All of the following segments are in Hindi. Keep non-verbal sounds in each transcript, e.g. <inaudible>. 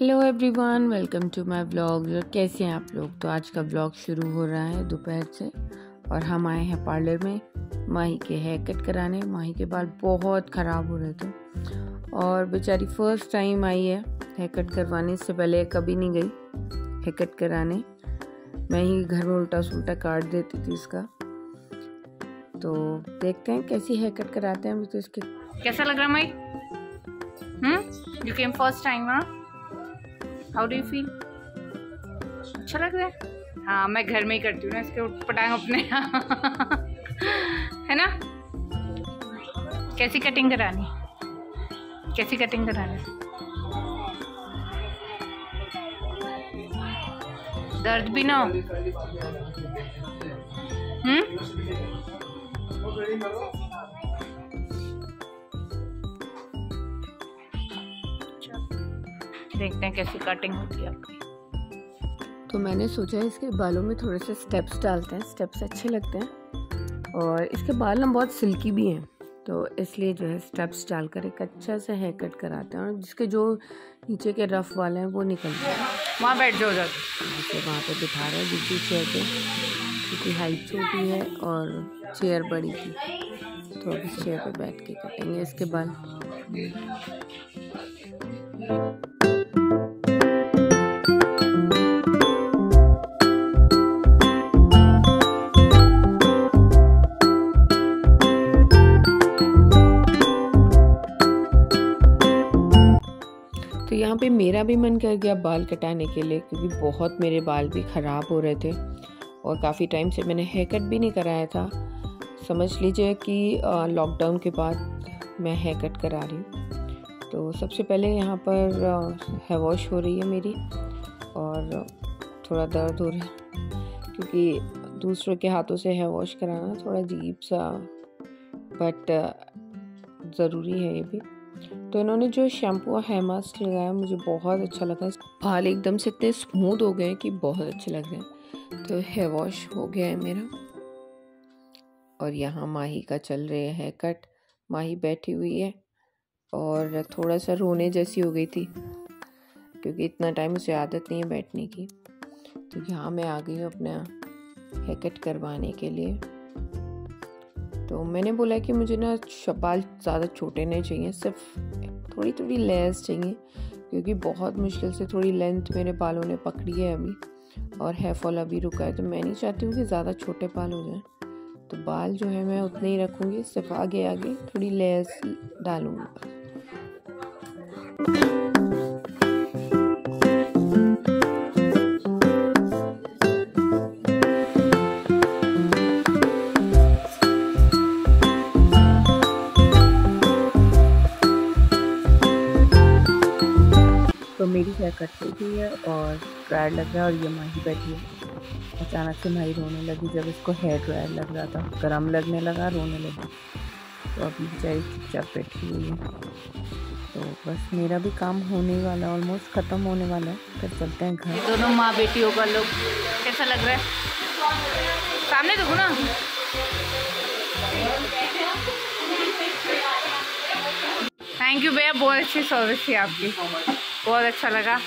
Hello everyone welcome to my vlog कैसे हैं आप लोग? तो आज का ब्लॉग शुरू हो रहा है दोपहर से। और हम आए हैं पार्लर में। माही के हेयर कट कराने। माही के बाल बहुत ख़राब हो रहे थे। और बेचारी फ़र्स्ट टाइम आई है हेयर कट करवाने। इससे पहले कभी नहीं गई हेयर कट कराने। मैं ही घर में उल्टा सुल्टा काट देती थी इसका। तो देखते हैं कैसी हेयर कट कराते हैं। तो इसके कैसा लग रहा है my you came first time हाँ? हाउ डू यू फील अच्छा लग रहा है? हाँ मैं घर में ही करती हूँ ना, इसके पटांग अपने। <laughs> है ना? कैसी कटिंग करानी? कैसी कटिंग करानी? दर्द भी ना हो। हम्म? देखते हैं कैसी कटिंग होती है आपकी। तो मैंने सोचा है इसके बालों में थोड़े से स्टेप्स डालते हैं स्टेप्स अच्छे लगते हैं। और इसके बाल ना बहुत सिल्की भी हैं तो इसलिए जो है स्टेप्स डालकर एक अच्छा सा हेयर कट कराते हैं और जिसके जो नीचे के रफ वाले हैं वो निकल हैं। वहाँ बैठ जाओ जाओ जैसे वहाँ पे बिठा रहे हैं दूसरी चेयर पे क्योंकि हाइट छोटी है और चेयर बड़ी थी तो अब इस चेयर पे बैठ के कटेंगे इसके बाल। मेरा भी मन कर गया बाल कटाने के लिए, क्योंकि बहुत मेरे बाल भी ख़राब हो रहे थे और काफ़ी टाइम से मैंने हेयर कट भी नहीं कराया था। समझ लीजिए कि लॉकडाउन के बाद मैं हेयर कट करा रही हूँ। तो सबसे पहले यहाँ पर हेयर वॉश हो रही है मेरी और थोड़ा दर्द हो रहा है, क्योंकि दूसरों के हाथों से हेयर वॉश कराना थोड़ा अजीब सा बट ज़रूरी है ये भी। तो इन्होंने जो शैम्पू और हेयर मास्क लगाया, मुझे बहुत अच्छा लगा। बाल एकदम से इतने स्मूथ हो गए कि बहुत अच्छे लग रहे हैं। तो हेयर वॉश हो गया है मेरा। और यहाँ माही का चल रहे है कट माही बैठी हुई है और थोड़ा सा रोने जैसी हो गई थी, क्योंकि इतना टाइम उसे आदत नहीं है बैठने की। तो यहाँ मैं आ गई हूँ अपना हेयर कट करवाने के लिए। तो मैंने बोला कि मुझे ना बाल ज़्यादा छोटे नहीं चाहिए, सिर्फ़ थोड़ी थोड़ी लेस चाहिए, क्योंकि बहुत मुश्किल से थोड़ी लेंथ मेरे बालों ने पकड़ी है अभी और हेयर फॉल अभी रुका है। तो मैं नहीं चाहती हूँ कि ज़्यादा छोटे बाल हो जाएँ। तो बाल जो है मैं उतने ही रखूँगी, सिर्फ़ आगे आगे थोड़ी लेस डालूँगी। कट हो गई है और ड्रायर लग रहा है और ये माही बैठी है। अचानक से माही रोने लगी। जब इसको हेयर ड्रायर लग रहा था, गर्म लगने लगा, रोने लगी। तो अभी बेचारी चुपचाप बैठी हुई है। तो बस मेरा भी काम होने वाला ऑलमोस्ट ख़त्म होने वाला है। फिर चलते हैं घर। दोनों माँ बेटियों का लोग। कैसा लग रहा है? सामने देखो ना। थैंक यू भैया, बहुत अच्छी सर्विस थी आपकी। बहुत अच्छा लगा।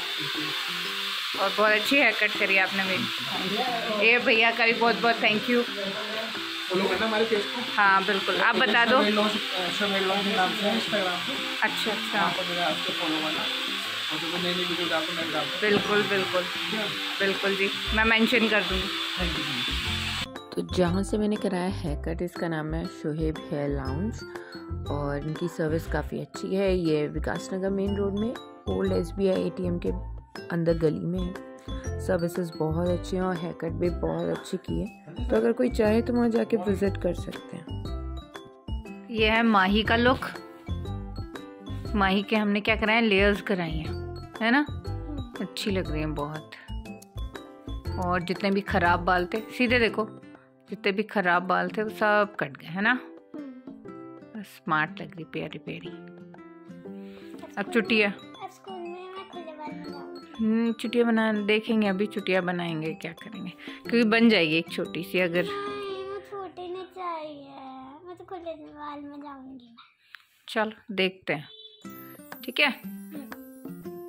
और बहुत अच्छी हेयर कट करी आपने मेरी ये भैया का भी बहुत बहुत थैंक यू हाँ बिल्कुल। आप बता दो। अच्छा अच्छा। बिल्कुल बिल्कुल। बिल्कुल जी। मैं मेंशन कर दूँगी। तो जहाँ से मैंने कराया हेयर कट इसका नाम है शोहेब हेयर लाउंज और इनकी सर्विस काफ़ी अच्छी है। ये विकास नगर मेन रोड में old S B I A T M के अंदर गली में है सर्विसेज़ बहुत अच्छी हैं और हेयर कट भी बहुत अच्छी की है। तो अगर कोई चाहे तो वहाँ जाके विज़िट कर सकते हैं। ये है माही का लुक माही के हमने क्या कराया लेयर्स कराई हैं। है ना? अच्छी लग रही हैं बहुत। और जितने भी ख़राब बाल थे सीधे देखो जितने भी ख़राब बाल थे वो सब कट गए है ना? स्मार्ट लग रही प्यारी प्यारी अब चुटिया चुटिया बना देखेंगे अभी चुटिया बनाएँगे क्या करेंगे। क्योंकि बन जाएगी एक छोटी सी अगर छोटी नहीं चाहिए। मैं तो खुले बाल में जाऊँगी। चलो देखते हैं। ठीक है?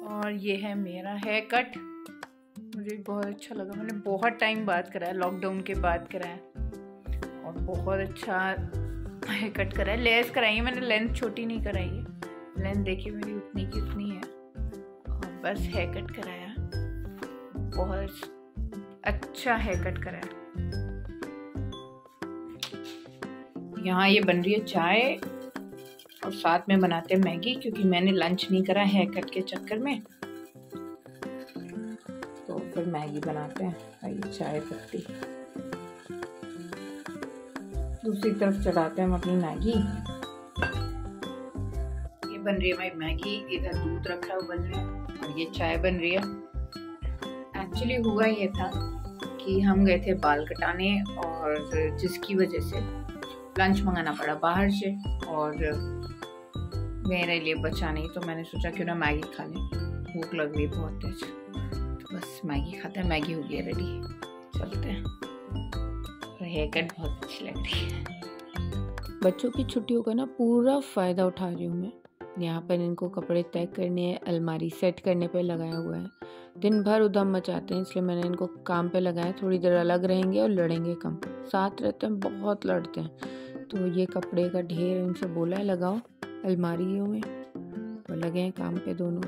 और ये है मेरा हेयर कट मुझे बहुत अच्छा लगा मैंने बहुत टाइम बाद कराया लॉकडाउन के बाद कराया और बहुत अच्छा हेयर कट कराया लेस कराई है मैंने लेंथ छोटी नहीं कराई है। लेंथ देखिए मेरी उतनी की उतनी है। बस हेयर कट कराया। बहुत अच्छा हेयर कट कराया। यहाँ ये बन रही है चाय और साथ में बनाते हैं मैगी क्योंकि मैंने लंच नहीं करा है कट के चक्कर में। तो फिर मैगी बनाते हैं। आइए चाय पत्ती। दूसरी तरफ़ चढ़ाते हैं हम अपनी मैगी। ये बन रही है भाई मैगी। इधर दूध रखा है। उबलने और ये चाय बन रही है। एक्चुअली हुआ ये था कि हम गए थे बाल कटाने और जिसकी वजह से लंच मंगाना पड़ा बाहर से और मेरे लिए बचा नहीं तो मैंने सोचा क्यों ना मैगी खा लें। भूख लग रही बहुत तेज। तो बस मैगी खाते हैं, मैगी हो गई रेडी चलते हैं। तो हेयर कट बहुत अच्छी लग रही है। बच्चों की छुट्टियों का ना पूरा फ़ायदा उठा रही हूँ मैं। यहाँ पर इनको कपड़े तय करने अलमारी सेट करने पे लगाया हुआ है। दिन भर उधम मचाते हैं, इसलिए मैंने इनको काम पे लगाया, थोड़ी देर अलग रहेंगे और लड़ेंगे कम। साथ रहते हैं, बहुत लड़ते हैं। तो ये कपड़े का ढेर इनसे बोला है, लगाओ, अलमारियों में। और लगे हैं काम पे दोनों।